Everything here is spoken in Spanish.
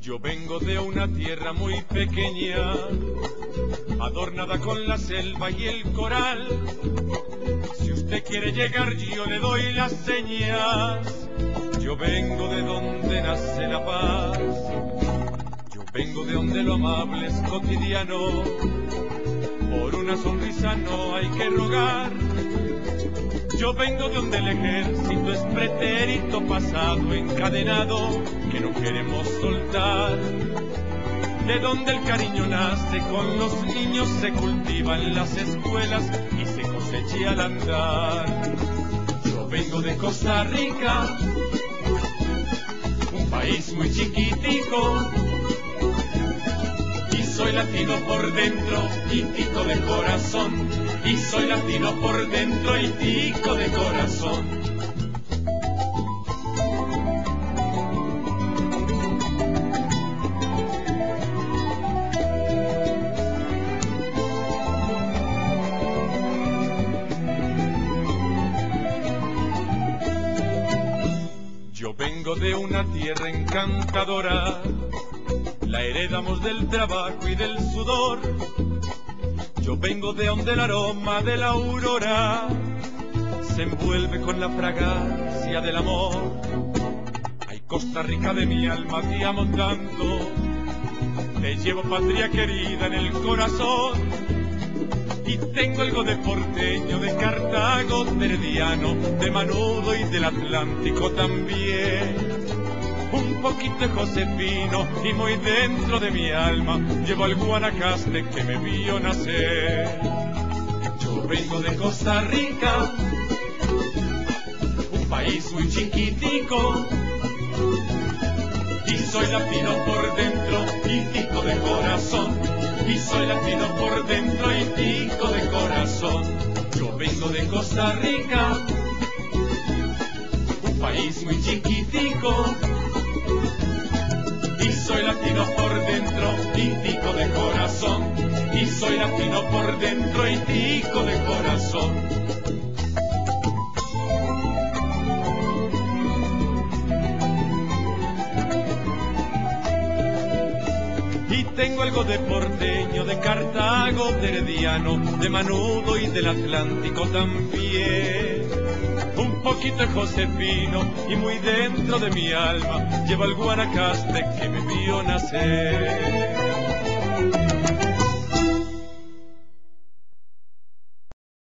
Yo vengo de una tierra muy pequeña, adornada con la selva y el coral. Si usted quiere llegar, yo le doy las señas. Yo vengo de nace la paz. Yo vengo de donde lo amable es cotidiano. Por una sonrisa no hay que rogar. Yo vengo de donde el ejército es pretérito pasado encadenado que no queremos soltar. De donde el cariño nace, con los niños se cultiva en las escuelas y se cosecha al andar. Yo vengo de Costa Rica, muy chiquitico. Y soy latino por dentro y tico de corazón. Y soy latino por dentro y tico de vengo de una tierra encantadora, la heredamos del trabajo y del sudor. Yo vengo de donde el aroma de la aurora se envuelve con la fragancia del amor. Ay, Costa Rica de mi alma te amo tanto, te llevo patria querida en el corazón. Y tengo algo de porteño, de Cartago, de de Manudo y del Atlántico también. Un poquito de Josefino y muy dentro de mi alma llevo al Guanacaste que me vio nacer. Yo vengo de Costa Rica, un país muy chiquitico. Y soy latino por dentro y tico de corazón. Y soy latino por dentro y tico Yo vengo de Costa Rica, un país muy chiquitico. Y soy latino por dentro y tico de corazón. Y soy latino por dentro y tico de corazón. Tengo algo de porteño, de Cartago, de Herediano, de Manudo y del Atlántico también. Un poquito de Josefino y muy dentro de mi alma llevo el Guanacaste que me vio nacer.